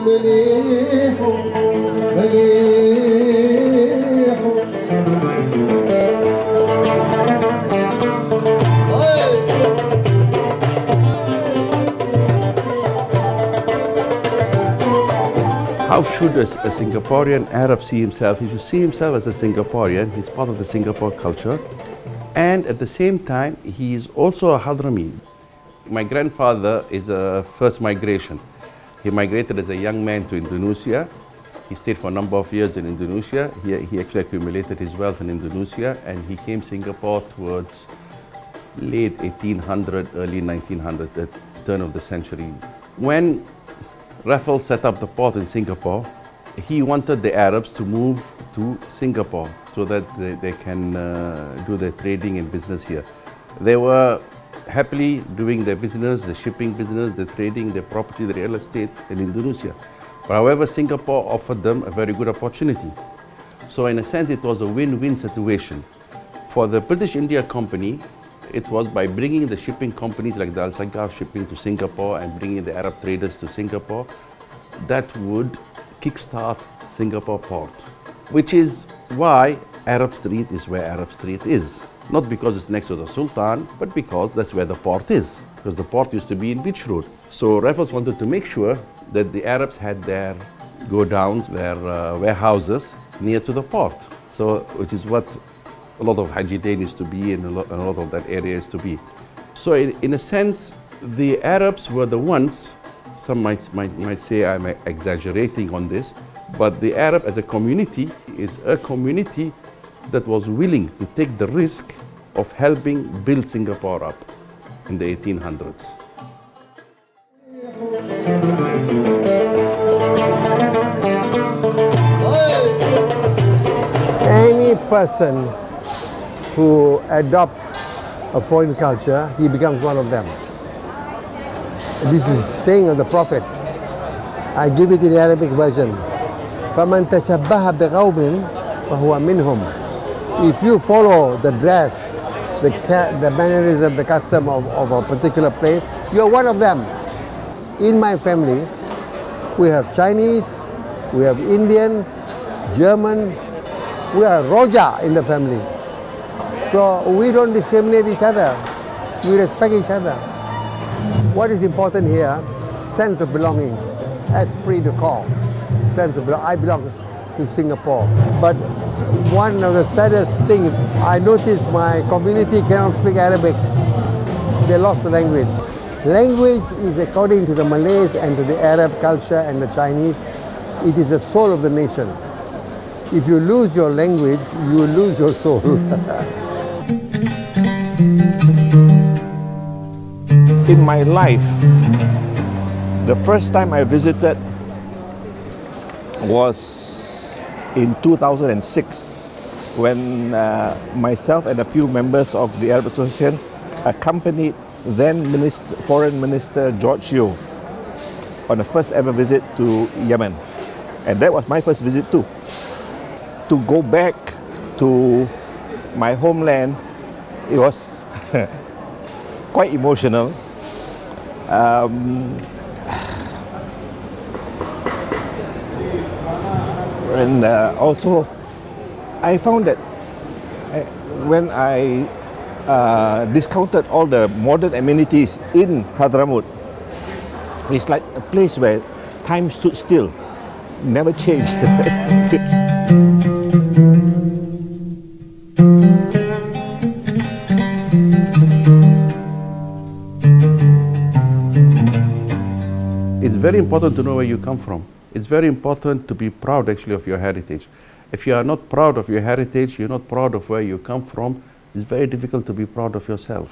المليح مليح How should a, a Singaporean Arab see himself? He should see himself as a Singaporean. He's part of the Singapore culture. And at the same time, he is also a Hadrami. My grandfather is a first migration. He migrated as a young man to Indonesia. He stayed for a number of years in Indonesia. He, he actually accumulated his wealth in Indonesia and he came Singapore towards late 1800, early 1900, the turn of the century. When Raffles set up the port in Singapore, he wanted the Arabs to move to Singapore so that they, they can uh, do their trading and business here. They were happily doing their business, the shipping business, the trading, the property, the real estate in Indonesia. But however, Singapore offered them a very good opportunity. So in a sense, it was a win-win situation. For the British India Company, it was by bringing the shipping companies like the Al shipping to Singapore and bringing the Arab traders to Singapore, that would kickstart Singapore port, which is why Arab Street is where Arab Street is. Not because it's next to the Sultan, but because that's where the port is. Because the port used to be in Beach Road. So Raffles wanted to make sure that the Arabs had their go downs, their uh, warehouses near to the port. So, which is what a lot of Haji Lane used to be and a lot, and a lot of that area is to be. So in, in a sense, the Arabs were the ones, some might, might, might say I'm exaggerating on this, but the Arab as a community is a community that was willing to take the risk of helping build Singapore up in the 1800s. Any person who adopts a foreign culture, he becomes one of them. This is saying of the Prophet. I give it in the Arabic version. فَمَنْ تَشَبَّهَ بِقَوْمٍ فَهُوَ مِنْهُمْ if you follow the dress, the, the mannerism, the custom of, of a particular place, you're one of them. In my family, we have Chinese, we have Indian, German, we are Roja in the family. So we don't discriminate each other. We respect each other. What is important here? Sense of belonging. Esprit de corps. Sense of belonging. I belong to Singapore. But one of the saddest things, I noticed my community cannot speak Arabic. They lost the language. Language is according to the Malays and to the Arab culture and the Chinese, it is the soul of the nation. If you lose your language, you lose your soul. Hmm. in my life, the first time I visited was in 2006 when uh, myself and a few members of the Arab Association accompanied then Minister, Foreign Minister George Yeo on the first ever visit to Yemen. And that was my first visit too. To go back to my homeland, it was quite emotional. Um, and uh, also, I found that uh, when I uh, discounted all the modern amenities in Hadramut, it's like a place where time stood still, never changed. It's very important to know where you come from. It's very important to be proud actually of your heritage. If you are not proud of your heritage, you're not proud of where you come from, it's very difficult to be proud of yourself.